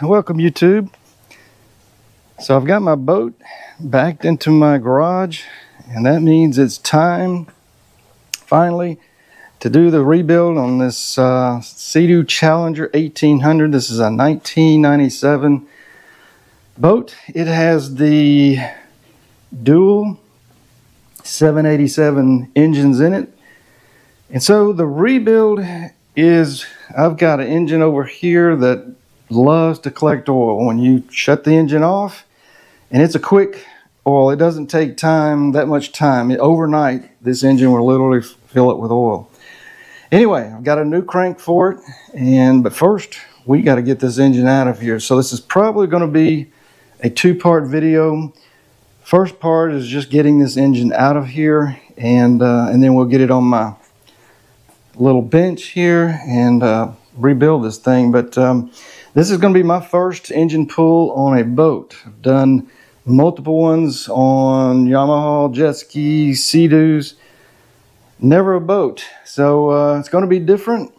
Welcome YouTube. So I've got my boat backed into my garage and that means it's time finally to do the rebuild on this uh, Sea-Doo Challenger 1800. This is a 1997 boat. It has the dual 787 engines in it. And so the rebuild is, I've got an engine over here that loves to collect oil. When you shut the engine off, and it's a quick oil, it doesn't take time, that much time. Overnight, this engine will literally fill it with oil. Anyway, I've got a new crank for it, and but first, we got to get this engine out of here. So this is probably going to be a two-part video. First part is just getting this engine out of here, and uh, and then we'll get it on my little bench here and uh, rebuild this thing. But um, this is going to be my first engine pull on a boat. I've done multiple ones on Yamaha, jet skis, Sea-Doos. Never a boat. So uh, it's going to be different,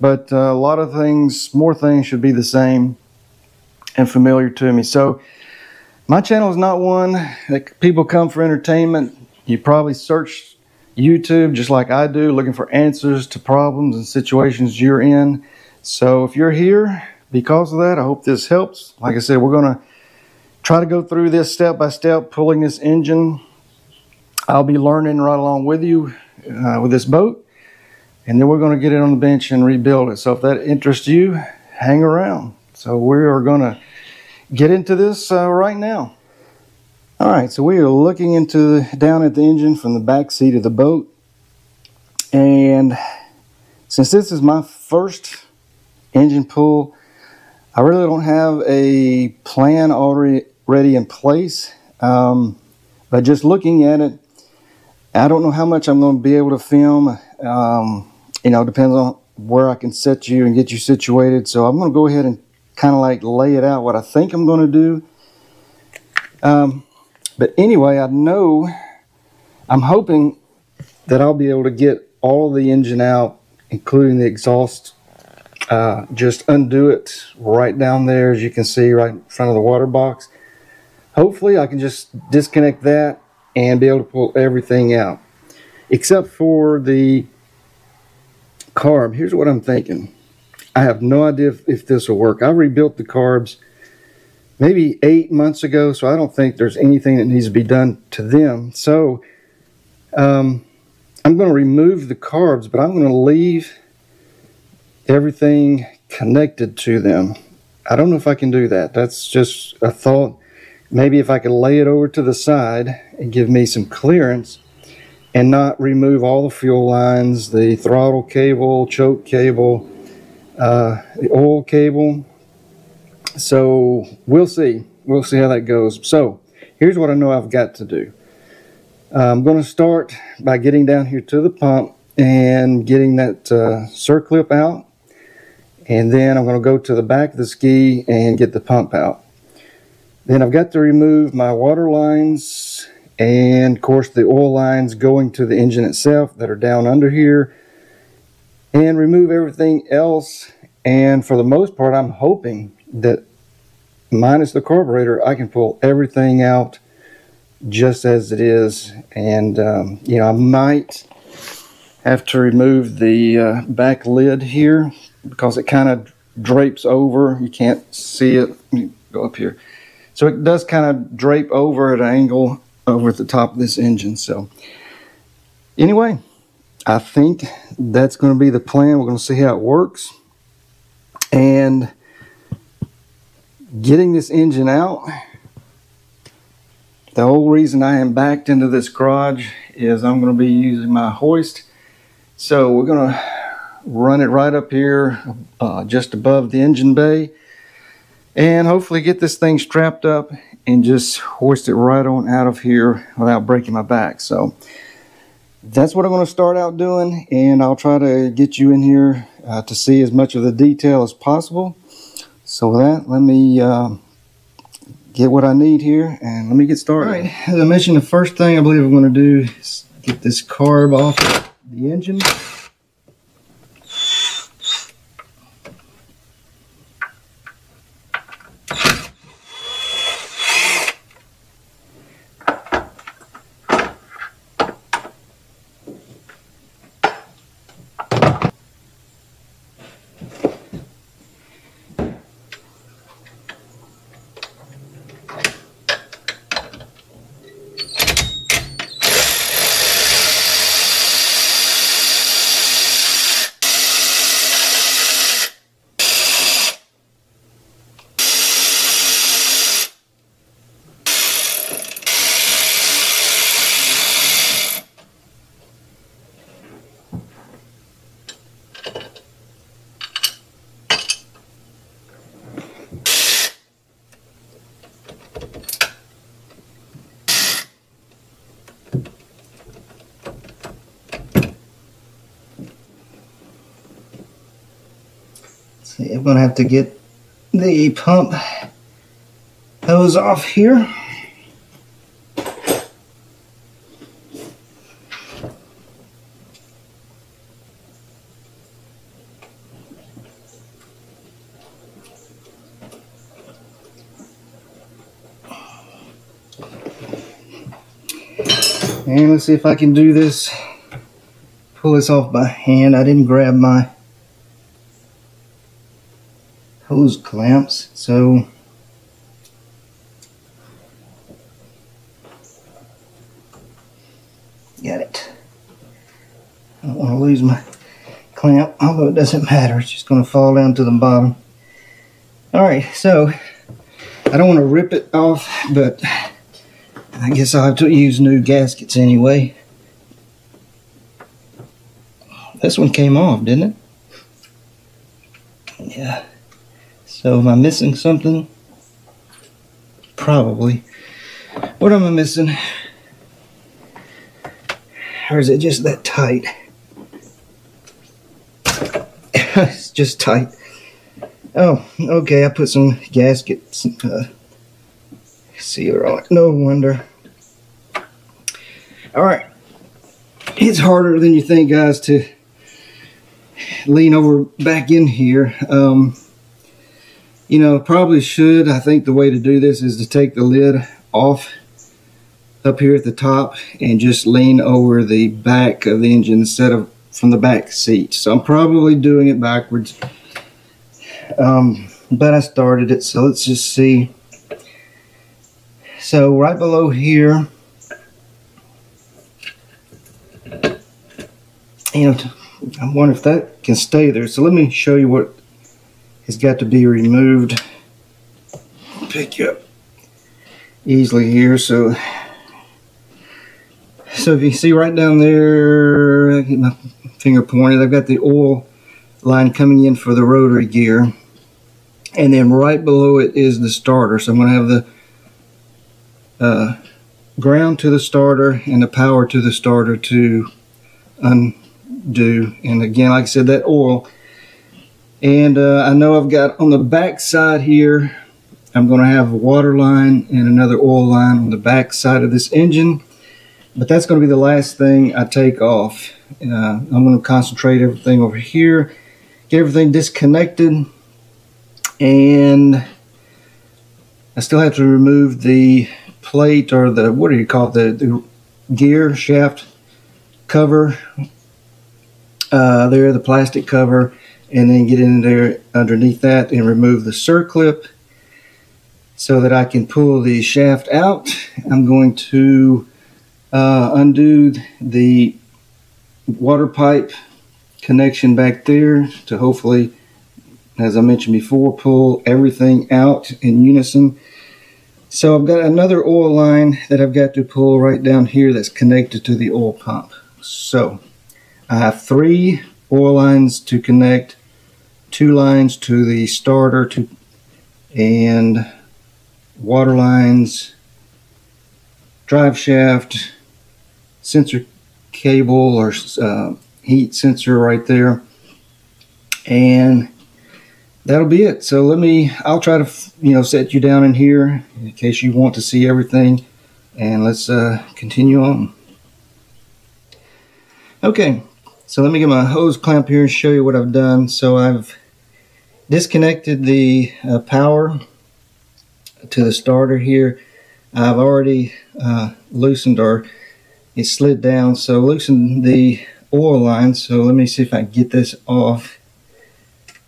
but uh, a lot of things, more things should be the same and familiar to me. So my channel is not one that people come for entertainment. You probably search YouTube just like I do, looking for answers to problems and situations you're in. So if you're here because of that, I hope this helps. Like I said, we're going to try to go through this step by step, pulling this engine. I'll be learning right along with you uh, with this boat. And then we're going to get it on the bench and rebuild it. So if that interests you, hang around. So we are going to get into this uh, right now. All right, so we are looking into down at the engine from the back seat of the boat. And since this is my first engine pull, I really don't have a plan already ready in place. Um, but just looking at it, I don't know how much I'm going to be able to film. Um, you know, depends on where I can set you and get you situated. So I'm going to go ahead and kind of like lay it out what I think I'm going to do. Um, but anyway, I know, I'm hoping that I'll be able to get all the engine out, including the exhaust. Uh, just undo it right down there, as you can see, right in front of the water box. Hopefully, I can just disconnect that and be able to pull everything out. Except for the carb. Here's what I'm thinking. I have no idea if, if this will work. I rebuilt the carbs maybe eight months ago, so I don't think there's anything that needs to be done to them. So um, I'm going to remove the carbs, but I'm going to leave everything connected to them. I don't know if I can do that. That's just a thought. Maybe if I could lay it over to the side and give me some clearance and not remove all the fuel lines, the throttle cable, choke cable, uh, the oil cable, so we'll see. We'll see how that goes. So here's what I know I've got to do. I'm going to start by getting down here to the pump and getting that uh, circlip out. And then I'm going to go to the back of the ski and get the pump out. Then I've got to remove my water lines and of course the oil lines going to the engine itself that are down under here and remove everything else and for the most part I'm hoping that minus the carburetor, I can pull everything out just as it is. And, um, you know, I might have to remove the uh, back lid here because it kind of drapes over. You can't see it. go up here. So it does kind of drape over at an angle over at the top of this engine. So anyway, I think that's going to be the plan. We're going to see how it works. And getting this engine out, the whole reason I am backed into this garage is I'm going to be using my hoist. So we're going to run it right up here uh, just above the engine bay and hopefully get this thing strapped up and just hoist it right on out of here without breaking my back. So that's what I'm going to start out doing and I'll try to get you in here uh, to see as much of the detail as possible. So with that, let me uh, get what I need here and let me get started. All right, as I mentioned, the first thing I believe I'm going to do is get this carb off the engine. See, I'm gonna have to get the pump hose off here. And let's see if I can do this, pull this off by hand. I didn't grab my hose clamps, so got it. I don't want to lose my clamp, although it doesn't matter. It's just going to fall down to the bottom. All right, so I don't want to rip it off, but I guess I'll have to use new gaskets anyway. This one came off, didn't it? Yeah. So am I missing something? Probably. What am I missing? Or is it just that tight? it's just tight. Oh, okay, I put some gaskets uh, sealer on. No wonder. All right. It's harder than you think, guys, to lean over back in here. Um, you know, probably should. I think the way to do this is to take the lid off up here at the top and just lean over the back of the engine instead of from the back seat. So I'm probably doing it backwards. Um, but I started it, so let's just see. So right below here, you know, I wonder if that can stay there. So let me show you what has got to be removed. Pick you up easily here. So, so if you see right down there, I get my finger pointed, I've got the oil line coming in for the rotary gear. And then right below it is the starter. So I'm going to have the uh, ground to the starter and the power to the starter to undo. And again, like I said, that oil. And uh, I know I've got on the back side here, I'm going to have a water line and another oil line on the back side of this engine. But that's going to be the last thing I take off. Uh, I'm going to concentrate everything over here, get everything disconnected, and I still have to remove the plate or the, what do you call it, the, the gear shaft cover uh, there, the plastic cover, and then get in there underneath that and remove the circlip so that I can pull the shaft out. I'm going to uh, undo the water pipe connection back there to hopefully, as I mentioned before, pull everything out in unison. So I've got another oil line that I've got to pull right down here that's connected to the oil pump. So I have three oil lines to connect, two lines to the starter to, and water lines, drive shaft, sensor cable or uh, heat sensor right there. And that'll be it. So let me, I'll try to, you know, set you down in here in case you want to see everything. And let's uh, continue on. Okay, so let me get my hose clamp here and show you what I've done. So I've disconnected the uh, power to the starter here. I've already uh, loosened or it slid down. So loosened the oil line. So let me see if I can get this off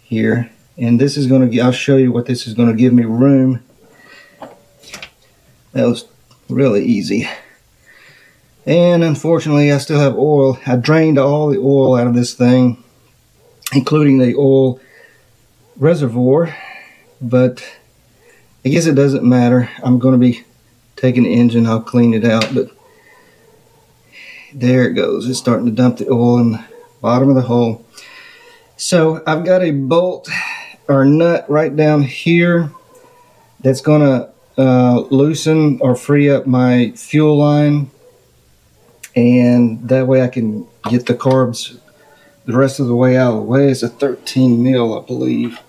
here and this is going to I'll show you what this is going to give me room that was really easy and unfortunately I still have oil. I drained all the oil out of this thing including the oil reservoir. But I guess it doesn't matter. I'm going to be taking the engine. I'll clean it out. But there it goes. It's starting to dump the oil in the bottom of the hole. So I've got a bolt or nut right down here that's going to uh, loosen or free up my fuel line and that way I can get the carbs the rest of the way out of the way. It's a 13 mil I believe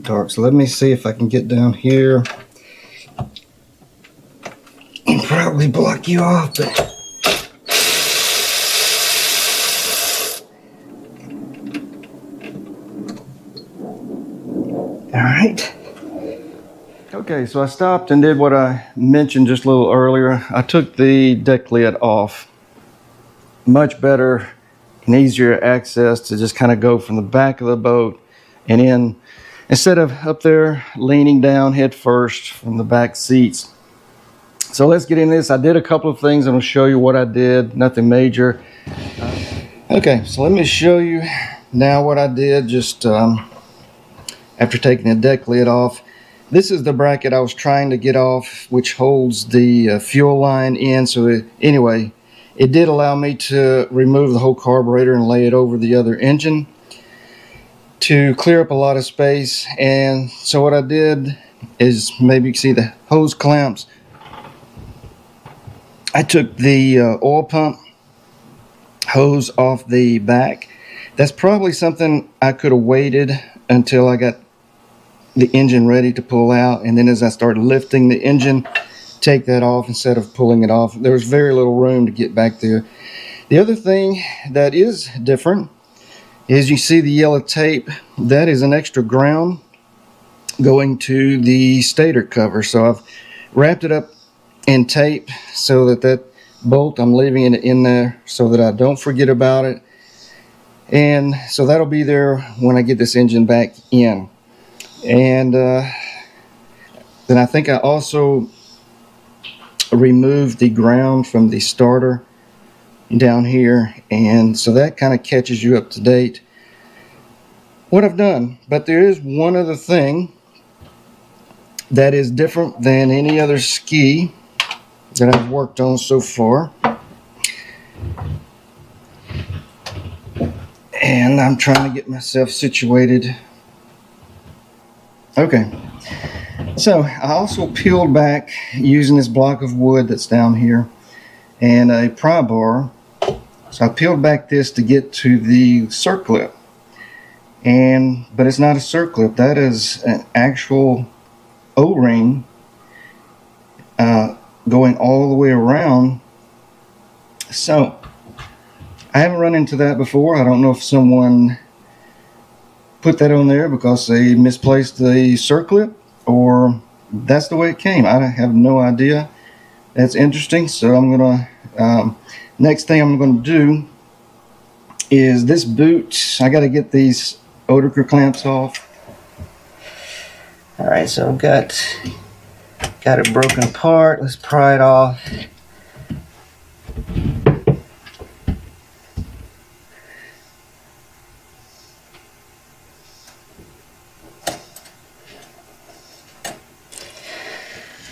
dark. So let me see if I can get down here and probably block you off, but All right. Okay, so I stopped and did what I mentioned just a little earlier. I took the deck lid off. Much better and easier access to just kind of go from the back of the boat and in instead of up there leaning down head first from the back seats. So let's get into this. I did a couple of things. I'm going to show you what I did. Nothing major. Okay, so let me show you now what I did just um, after taking the deck lid off. This is the bracket I was trying to get off, which holds the uh, fuel line in. So it, anyway, it did allow me to remove the whole carburetor and lay it over the other engine to clear up a lot of space. And so what I did is maybe you can see the hose clamps. I took the uh, oil pump hose off the back. That's probably something I could have waited until I got the engine ready to pull out. And then as I started lifting the engine, take that off instead of pulling it off. There was very little room to get back there. The other thing that is different is you see the yellow tape. That is an extra ground going to the stator cover. So I've wrapped it up in tape so that that bolt, I'm leaving it in there so that I don't forget about it. And so that'll be there when I get this engine back in. And uh, then I think I also removed the ground from the starter down here. And so that kind of catches you up to date. What I've done, but there is one other thing that is different than any other ski that I've worked on so far. And I'm trying to get myself situated. Okay. So I also peeled back using this block of wood that's down here and a pry bar. So I peeled back this to get to the circlip. And but it's not a circlip. That is an actual O-ring uh, going all the way around. So I haven't run into that before. I don't know if someone put that on there because they misplaced the circlip or that's the way it came. I have no idea. That's interesting. So I'm gonna um, next thing I'm gonna do is this boot. I got to get these Oetiker clamps off. All right, so I've got got it broken apart. Let's pry it off.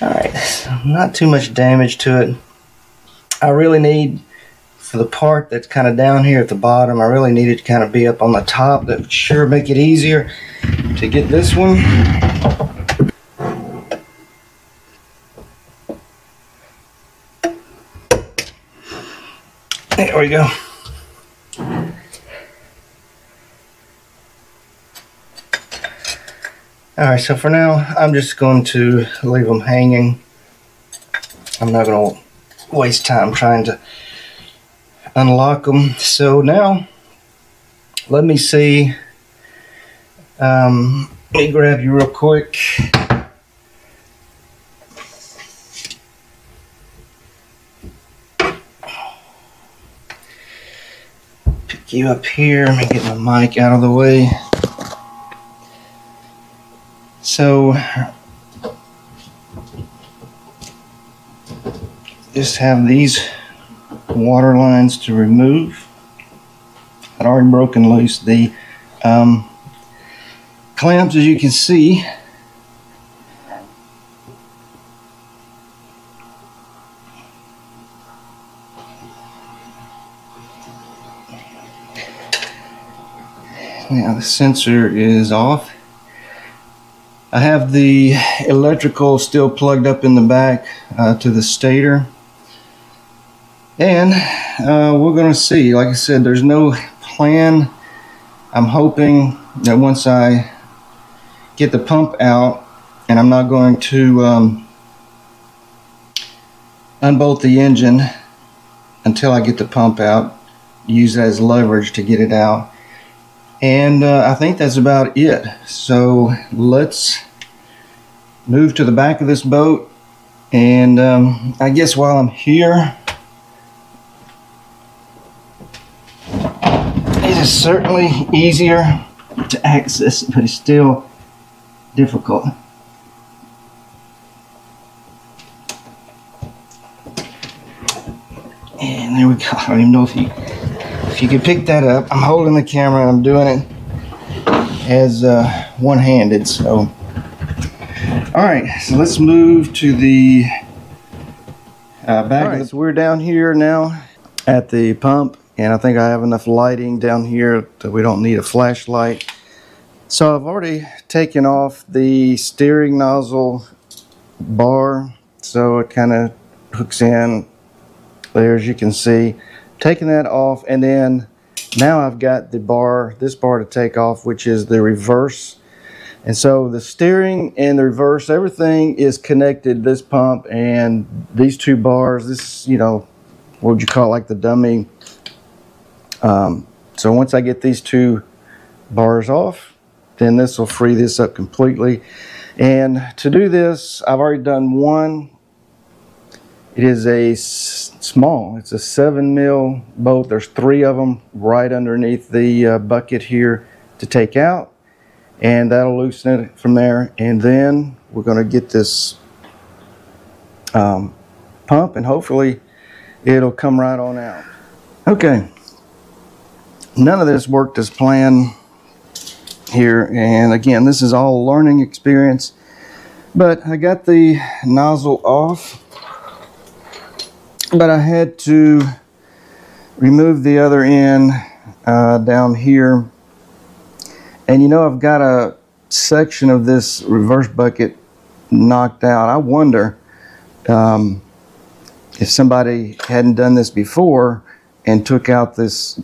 Alright, so not too much damage to it. I really need, for the part that's kind of down here at the bottom, I really need it to kind of be up on the top. That would sure make it easier to get this one. There we go. Alright, so for now, I'm just going to leave them hanging. I'm not going to waste time trying to unlock them. So now, let me see. Um, let me grab you real quick. Pick you up here. Let me get my mic out of the way. So just have these water lines to remove. I'd already broken loose the um, clamps as you can see. Now the sensor is off. I have the electrical still plugged up in the back uh, to the stator. And uh, we're going to see. Like I said, there's no plan. I'm hoping that once I get the pump out and I'm not going to um, unbolt the engine until I get the pump out use it as leverage to get it out and uh, I think that's about it so let's move to the back of this boat and um, I guess while I'm here is certainly easier to access but it's still difficult. And there we go. I don't even know if you if you can pick that up. I'm holding the camera. And I'm doing it as uh, one-handed so. All right, so let's move to the uh, back. All right, so we're down here now at the pump, and I think I have enough lighting down here that we don't need a flashlight. So I've already taken off the steering nozzle bar, so it kind of hooks in there as you can see. Taking that off, and then now I've got the bar, this bar to take off, which is the reverse and so the steering and the reverse, everything is connected, this pump and these two bars, this, you know, what would you call it, like the dummy. Um, so once I get these two bars off, then this will free this up completely. And to do this, I've already done one. It is a small, it's a seven mil boat. There's three of them right underneath the uh, bucket here to take out and that'll loosen it from there and then we're going to get this um, pump and hopefully it'll come right on out okay none of this worked as planned here. And again this is all learning experience. But I got the nozzle off. But I had to remove the other end uh, down here. And you know, I've got a section of this reverse bucket knocked out. I wonder um, if somebody hadn't done this before and took out this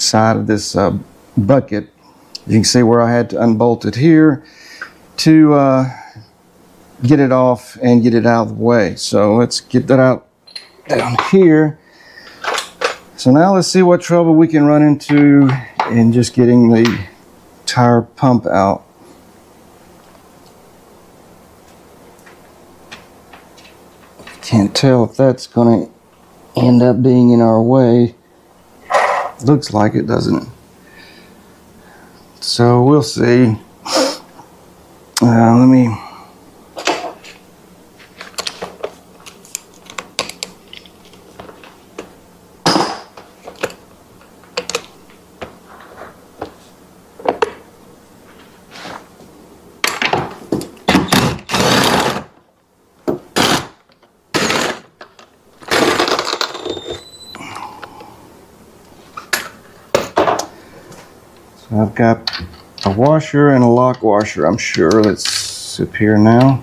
side of this uh, bucket. You can see where I had to unbolt it here to uh, get it off and get it out of the way. So let's get that out down here. So now let's see what trouble we can run into in just getting the tire pump out. Can't tell if that's going to end up being in our way. Looks like it, doesn't it? So we'll see. Uh, let me I've got a washer and a lock washer, I'm sure. Let's up here now.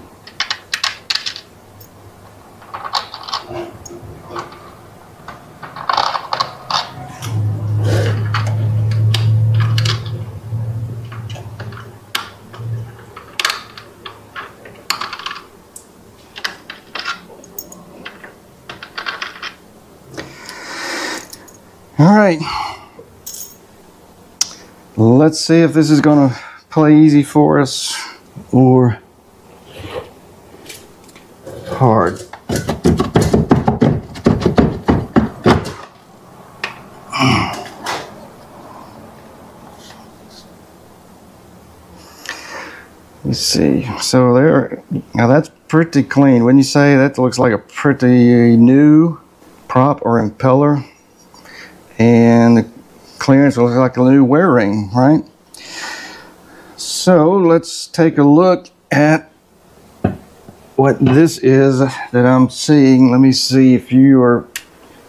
All right. Let's see if this is going to play easy for us or hard. Let's see. So there, now that's pretty clean. When you say that looks like a pretty new prop or impeller, and clearance looks like a new wear ring, right? So let's take a look at what this is that I'm seeing. Let me see if you are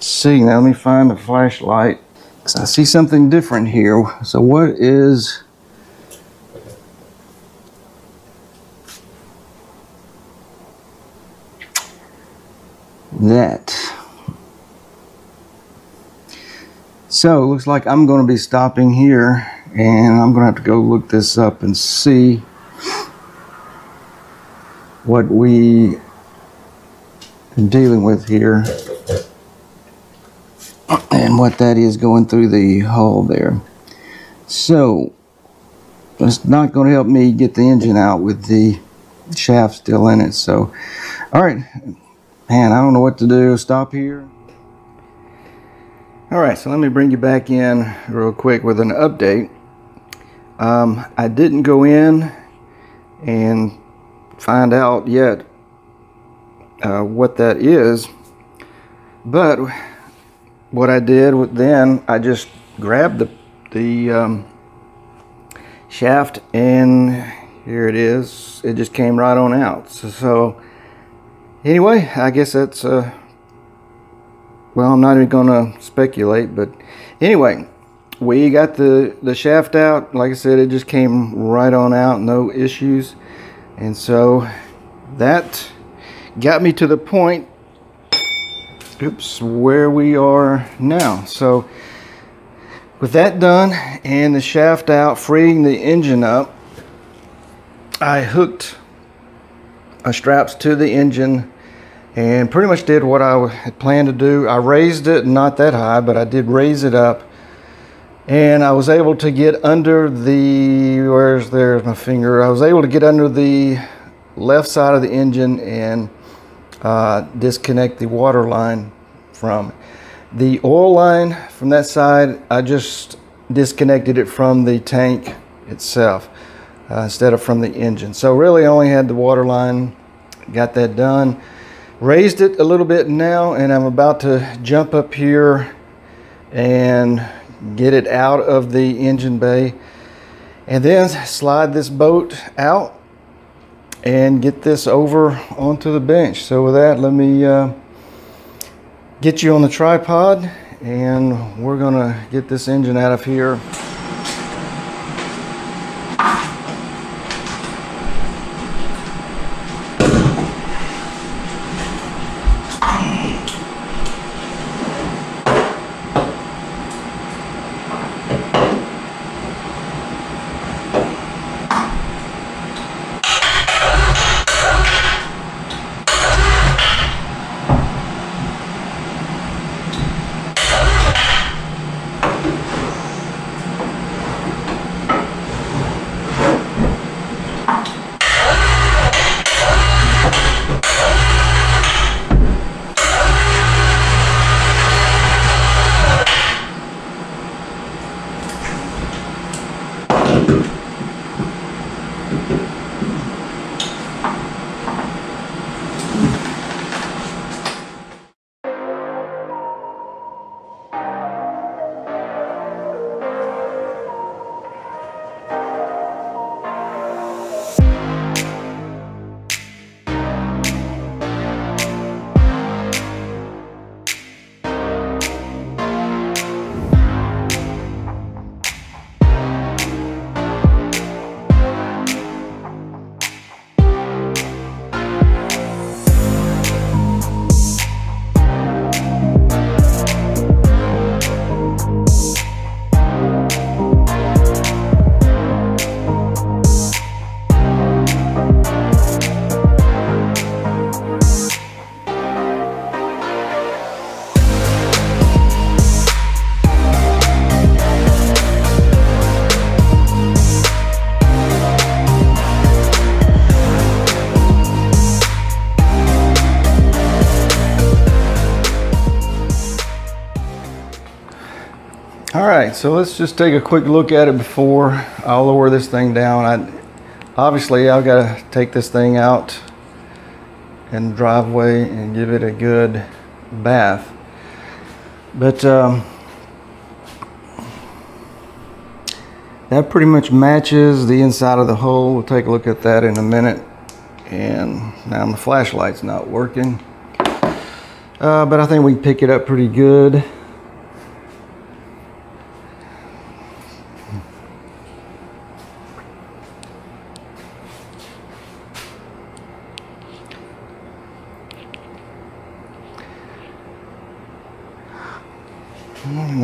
seeing that. Let me find the flashlight. I see something different here. So what is that? So it looks like I'm going to be stopping here and I'm going to have to go look this up and see what we are dealing with here and what that is going through the hull there. So it's not going to help me get the engine out with the shaft still in it. So, all right, man, I don't know what to do. Stop here. All right, so let me bring you back in real quick with an update. Um, I didn't go in and find out yet uh, what that is, but what I did with then, I just grabbed the the um, shaft and here it is it just came right on out so, so anyway I guess that's uh, well I'm not even gonna speculate but anyway we got the the shaft out. Like I said it just came right on out no issues. And so that got me to the point oops where we are now. So with that done and the shaft out, freeing the engine up, I hooked a straps to the engine and pretty much did what I had planned to do. I raised it, not that high, but I did raise it up. And I was able to get under the, where's there's my finger, I was able to get under the left side of the engine and uh, disconnect the water line from. The oil line from that side, I just disconnected it from the tank itself uh, instead of from the engine. So really only had the water line, got that done. Raised it a little bit now and I'm about to jump up here and get it out of the engine bay and then slide this boat out and get this over onto the bench. So with that, let me uh, get you on the tripod and we're gonna get this engine out of here right, so let's just take a quick look at it before I lower this thing down. I, obviously, I've got to take this thing out the driveway and give it a good bath. But um, that pretty much matches the inside of the hole. We'll take a look at that in a minute. And now my flashlight's not working. Uh, but I think we pick it up pretty good.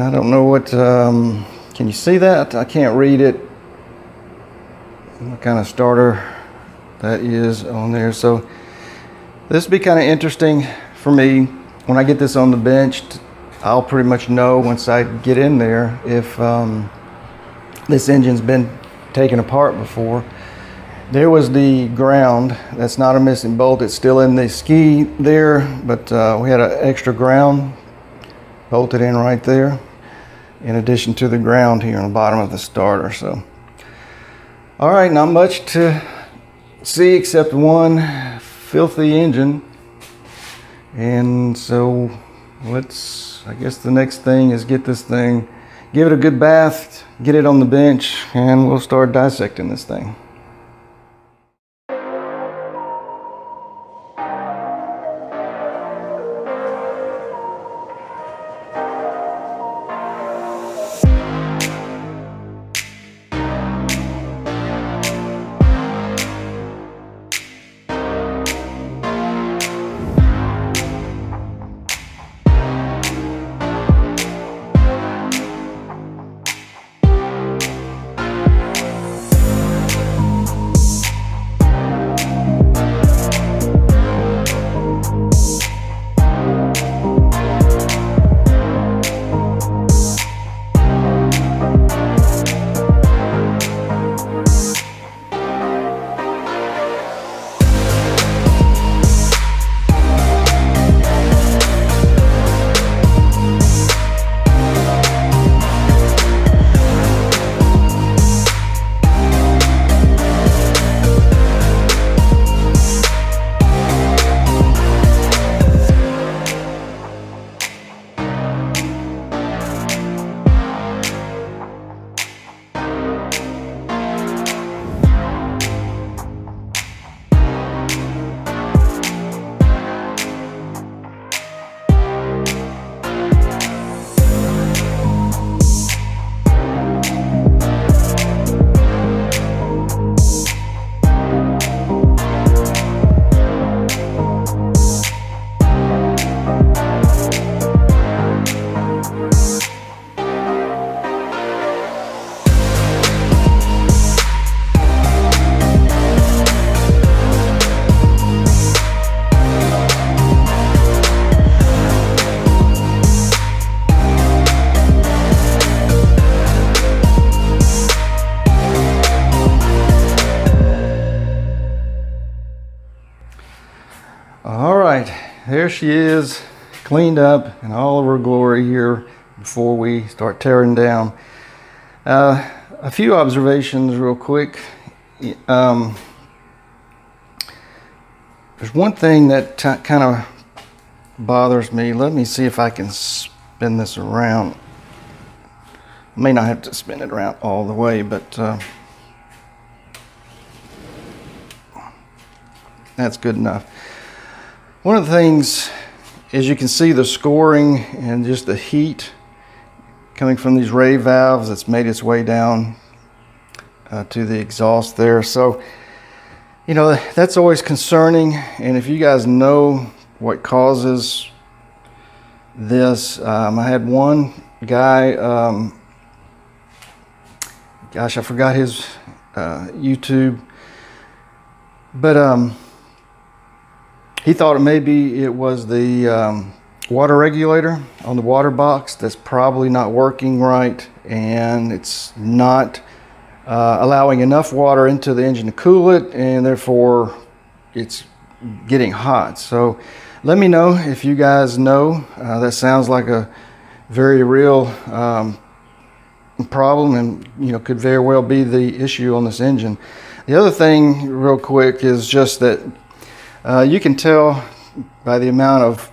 I don't know what, um, can you see that? I can't read it. What kind of starter that is on there. So this be kind of interesting for me when I get this on the bench. I'll pretty much know once I get in there if um, this engine's been taken apart before. There was the ground. That's not a missing bolt. It's still in the ski there, but uh, we had an extra ground bolted in right there in addition to the ground here on the bottom of the starter. So, all right, not much to see except one filthy engine. And so let's, I guess the next thing is get this thing, give it a good bath, get it on the bench, and we'll start dissecting this thing. There she is, cleaned up in all of her glory here before we start tearing down. Uh, a few observations real quick. Um, there's one thing that kind of bothers me. Let me see if I can spin this around. may not have to spin it around all the way, but uh, that's good enough. One of the things, as you can see the scoring and just the heat coming from these RAVE valves that's made its way down uh, to the exhaust there. So, you know, that's always concerning. And if you guys know what causes this, um, I had one guy, um, gosh, I forgot his uh, YouTube, but um, he thought maybe it was the um, water regulator on the water box that's probably not working right and it's not uh, allowing enough water into the engine to cool it and therefore it's getting hot. So let me know if you guys know. Uh, that sounds like a very real um, problem and you know could very well be the issue on this engine. The other thing real quick is just that uh, you can tell by the amount of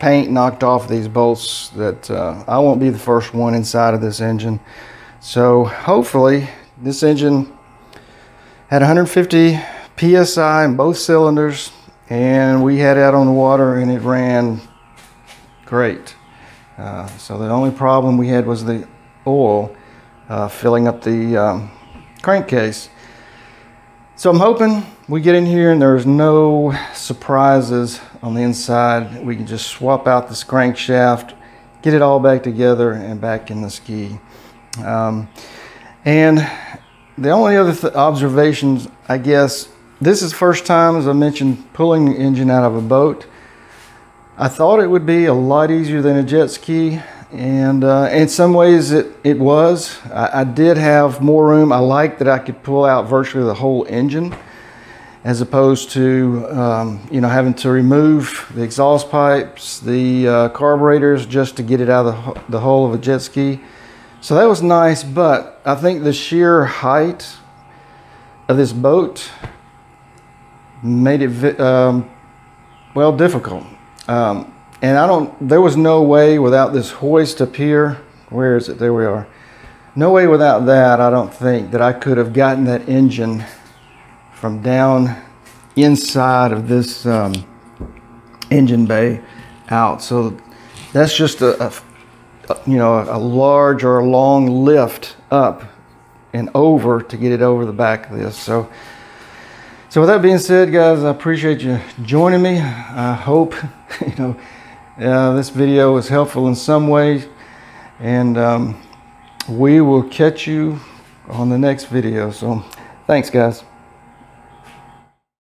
paint knocked off these bolts that uh, I won't be the first one inside of this engine. So hopefully this engine had 150 PSI in both cylinders and we had it out on the water and it ran great. Uh, so the only problem we had was the oil uh, filling up the um, crankcase. So I'm hoping we get in here and there's no surprises on the inside. We can just swap out this crankshaft, get it all back together and back in the ski. Um, and the only other th observations, I guess, this is the first time, as I mentioned, pulling the engine out of a boat. I thought it would be a lot easier than a jet ski, and uh, in some ways it, it was. I, I did have more room. I liked that I could pull out virtually the whole engine as opposed to um, you know having to remove the exhaust pipes, the uh, carburetors just to get it out of the, the hull of a jet ski. So that was nice, but I think the sheer height of this boat made it um, well difficult. Um, and I don't, there was no way without this hoist up here. Where is it? There we are. No way without that, I don't think, that I could have gotten that engine from down inside of this um, engine bay out. So that's just a, a you know, a large or a long lift up and over to get it over the back of this. So, so with that being said, guys, I appreciate you joining me. I hope, you know, uh, this video was helpful in some way. And um, we will catch you on the next video. So thanks, guys.